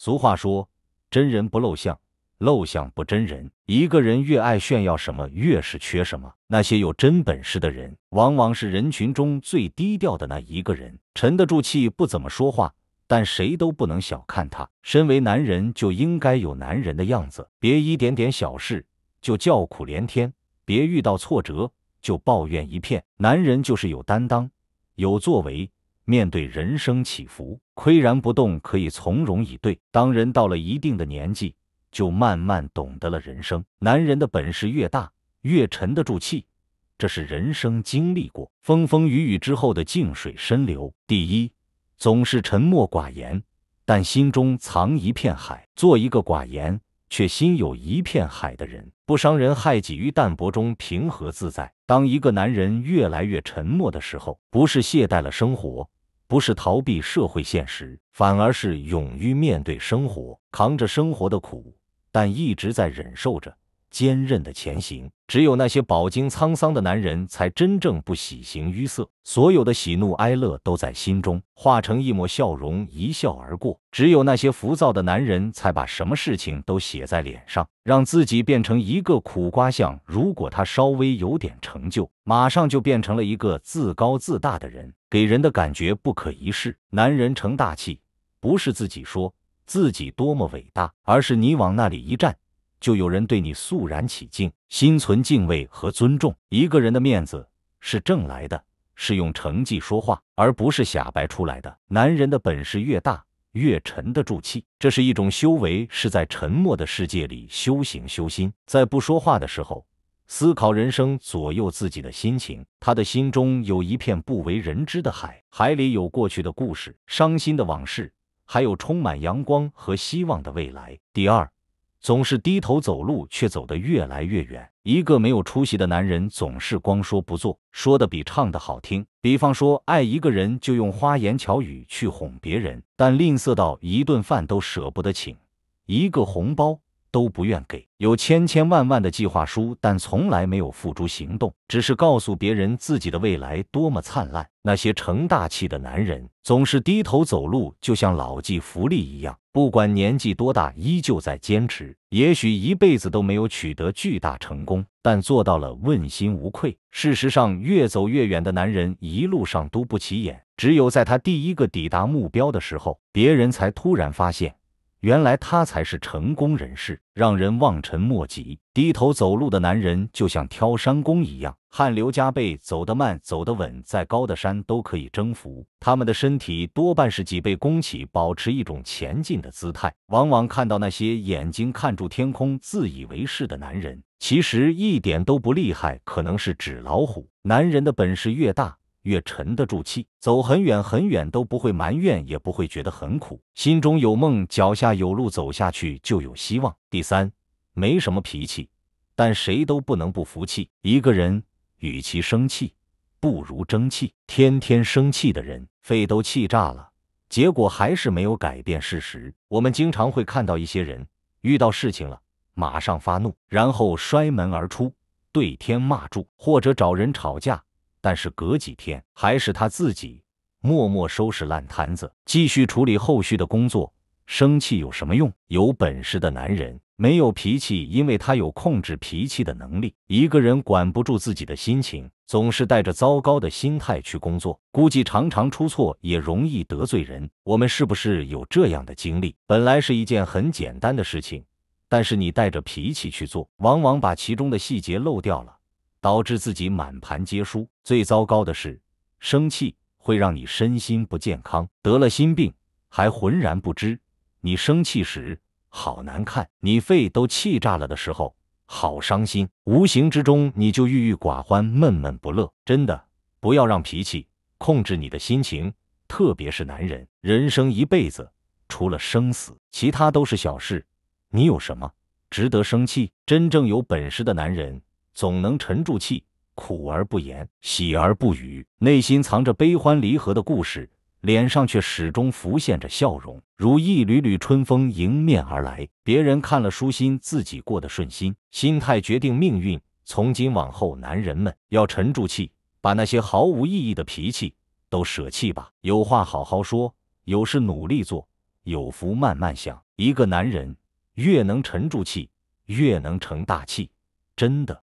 俗话说，真人不露相，露相不真人。一个人越爱炫耀什么，越是缺什么。那些有真本事的人，往往是人群中最低调的那一个人，沉得住气，不怎么说话。但谁都不能小看他。身为男人，就应该有男人的样子，别一点点小事就叫苦连天，别遇到挫折就抱怨一片。男人就是有担当、有作为，面对人生起伏，岿然不动，可以从容以对。当人到了一定的年纪，就慢慢懂得了人生。男人的本事越大，越沉得住气，这是人生经历过风风雨雨之后的静水深流。第一。总是沉默寡言，但心中藏一片海。做一个寡言却心有一片海的人，不伤人害己，于淡泊中平和自在。当一个男人越来越沉默的时候，不是懈怠了生活，不是逃避社会现实，反而是勇于面对生活，扛着生活的苦，但一直在忍受着。坚韧的前行，只有那些饱经沧桑的男人，才真正不喜形于色。所有的喜怒哀乐都在心中化成一抹笑容，一笑而过。只有那些浮躁的男人，才把什么事情都写在脸上，让自己变成一个苦瓜相。如果他稍微有点成就，马上就变成了一个自高自大的人，给人的感觉不可一世。男人成大器，不是自己说自己多么伟大，而是你往那里一站。就有人对你肃然起敬，心存敬畏和尊重。一个人的面子是挣来的，是用成绩说话，而不是瞎掰出来的。男人的本事越大，越沉得住气，这是一种修为，是在沉默的世界里修行修心，在不说话的时候思考人生，左右自己的心情。他的心中有一片不为人知的海，海里有过去的故事、伤心的往事，还有充满阳光和希望的未来。第二。总是低头走路，却走得越来越远。一个没有出息的男人，总是光说不做，说的比唱的好听。比方说，爱一个人就用花言巧语去哄别人，但吝啬到一顿饭都舍不得请，一个红包。都不愿给，有千千万万的计划书，但从来没有付诸行动，只是告诉别人自己的未来多么灿烂。那些成大器的男人总是低头走路，就像老骥伏枥一样，不管年纪多大，依旧在坚持。也许一辈子都没有取得巨大成功，但做到了问心无愧。事实上，越走越远的男人一路上都不起眼，只有在他第一个抵达目标的时候，别人才突然发现。原来他才是成功人士，让人望尘莫及。低头走路的男人就像挑山工一样，汗流浃背，走得慢，走得稳，再高的山都可以征服。他们的身体多半是脊背弓起，保持一种前进的姿态。往往看到那些眼睛看住天空、自以为是的男人，其实一点都不厉害，可能是纸老虎。男人的本事越大。越沉得住气，走很远很远都不会埋怨，也不会觉得很苦。心中有梦，脚下有路，走下去就有希望。第三，没什么脾气，但谁都不能不服气。一个人与其生气，不如争气。天天生气的人，肺都气炸了，结果还是没有改变事实。我们经常会看到一些人遇到事情了，马上发怒，然后摔门而出，对天骂柱，或者找人吵架。但是隔几天，还是他自己默默收拾烂摊子，继续处理后续的工作。生气有什么用？有本事的男人没有脾气，因为他有控制脾气的能力。一个人管不住自己的心情，总是带着糟糕的心态去工作，估计常常出错，也容易得罪人。我们是不是有这样的经历？本来是一件很简单的事情，但是你带着脾气去做，往往把其中的细节漏掉了。导致自己满盘皆输。最糟糕的是，生气会让你身心不健康，得了心病还浑然不知。你生气时好难看，你肺都气炸了的时候好伤心。无形之中你就郁郁寡欢、闷闷不乐。真的，不要让脾气控制你的心情，特别是男人。人生一辈子，除了生死，其他都是小事。你有什么值得生气？真正有本事的男人。总能沉住气，苦而不言，喜而不语，内心藏着悲欢离合的故事，脸上却始终浮现着笑容，如一缕缕春风迎面而来。别人看了舒心，自己过得顺心，心态决定命运。从今往后，男人们要沉住气，把那些毫无意义的脾气都舍弃吧。有话好好说，有事努力做，有福慢慢享。一个男人越能沉住气，越能成大器。真的。